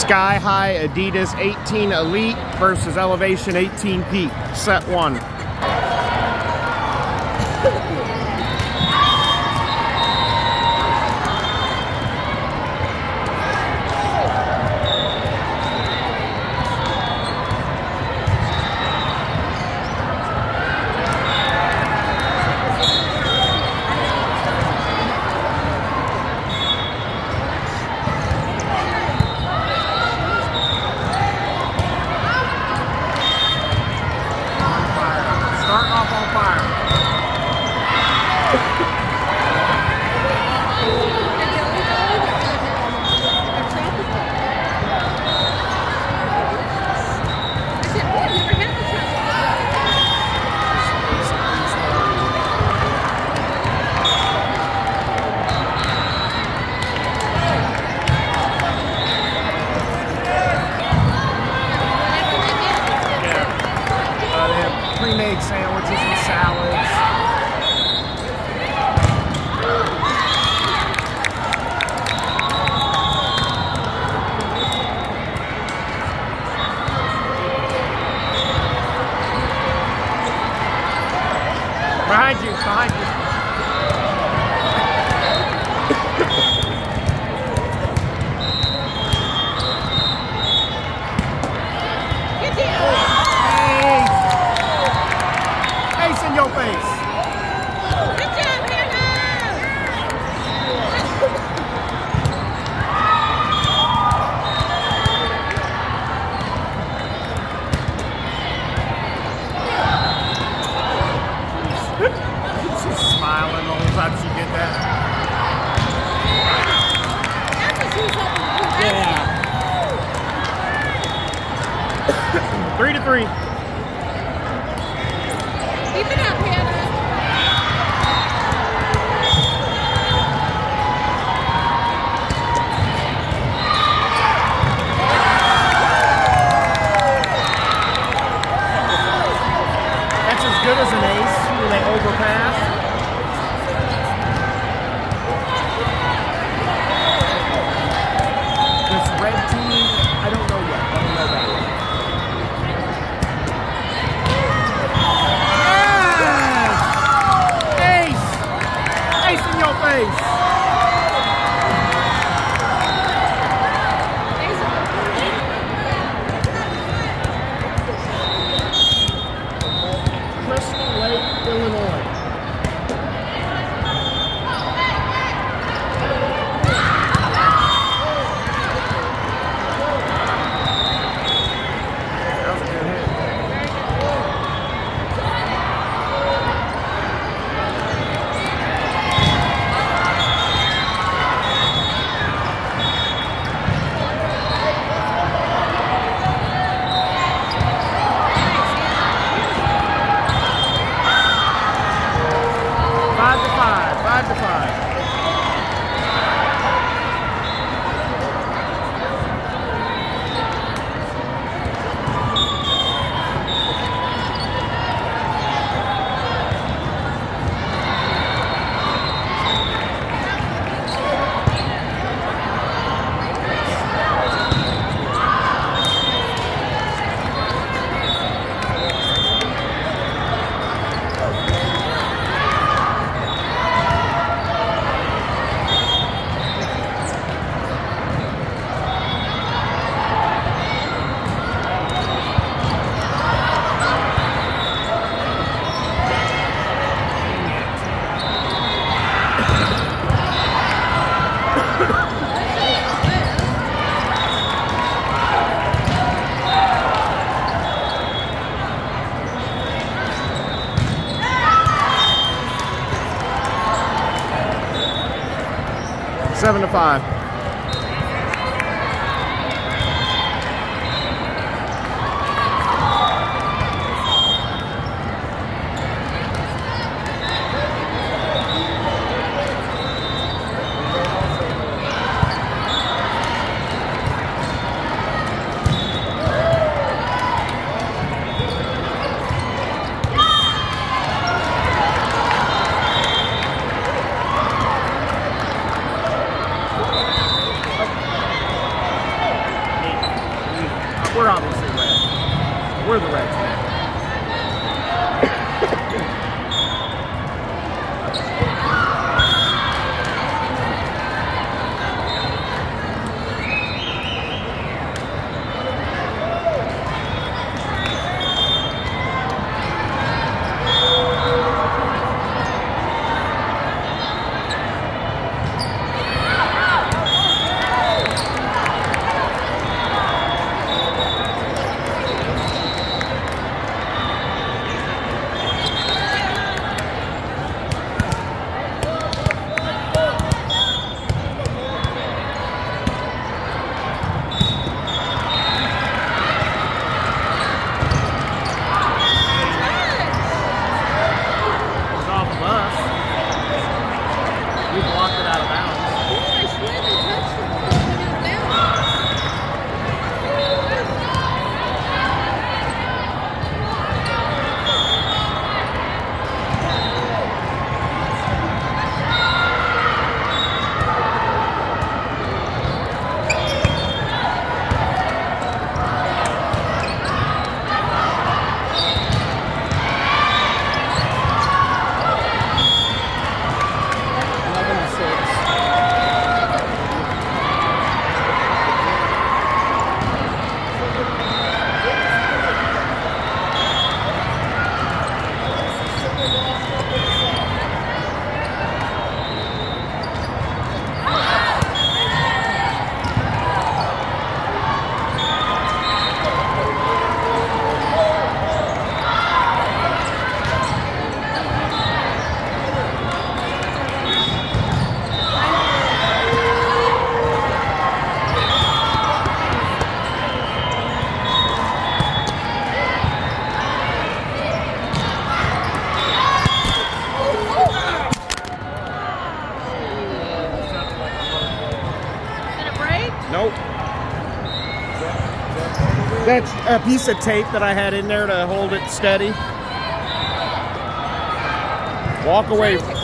Sky High Adidas 18 Elite versus Elevation 18 Peak, set one. She's smiling the whole time she did that. Yeah. three to three. Keep it up. 7 to 5. a piece of tape that I had in there to hold it steady. Walk away.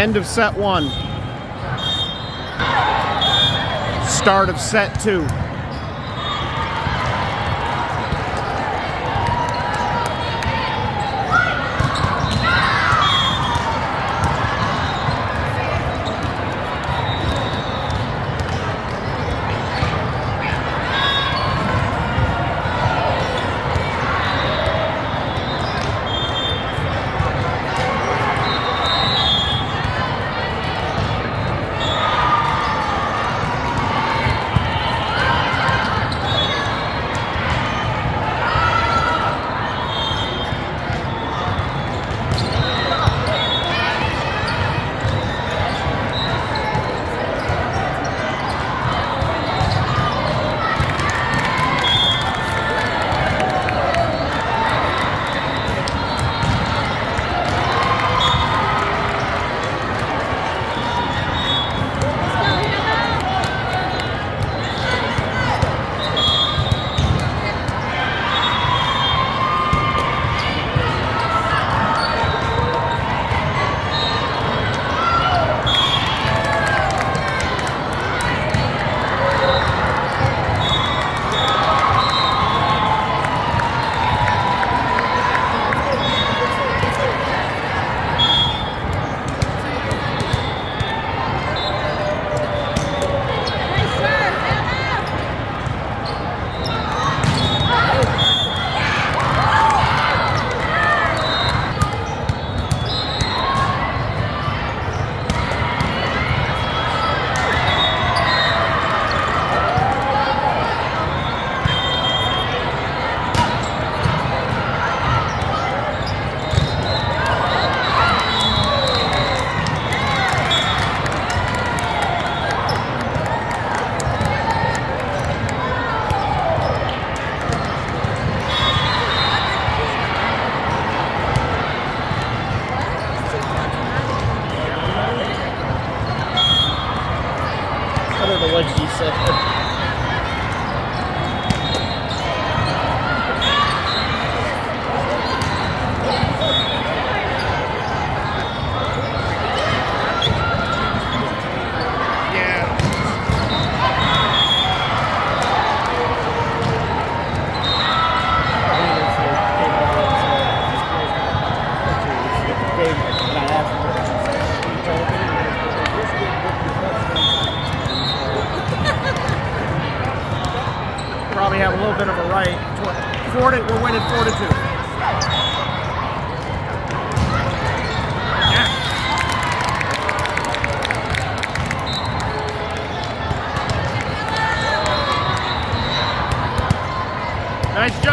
End of set one. Start of set two.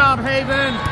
Job, Haven.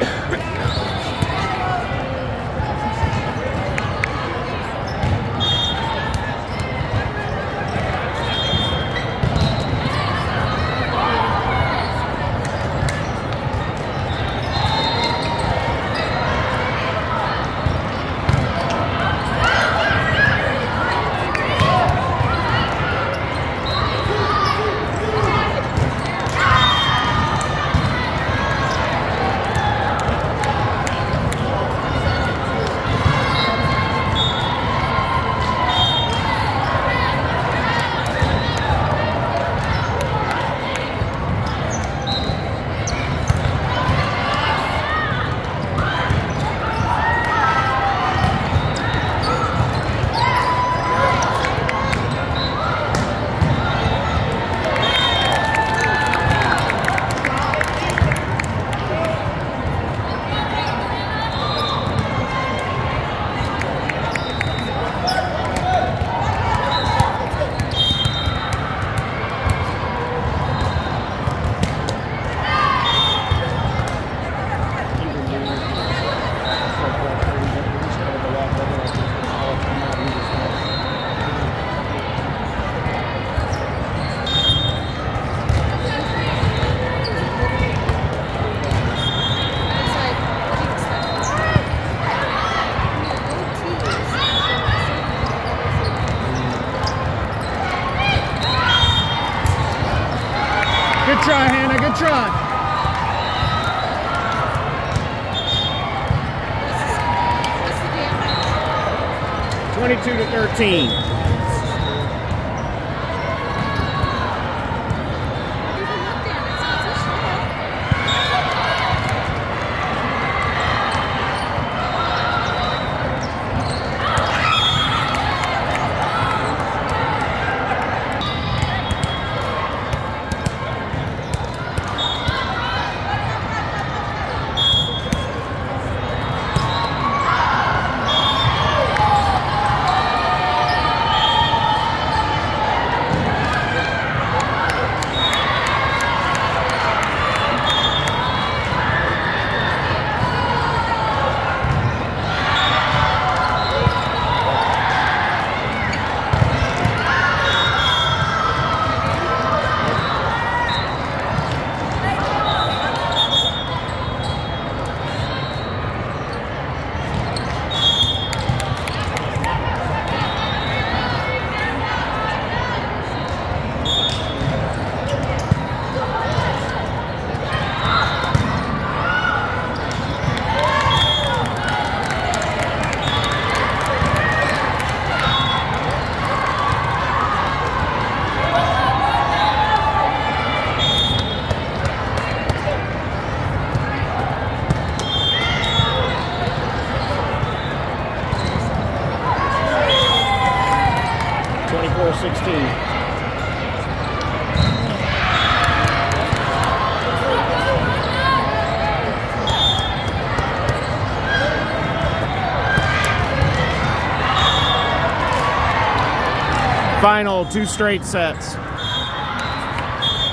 Eye. 22 to 13. Final two straight sets.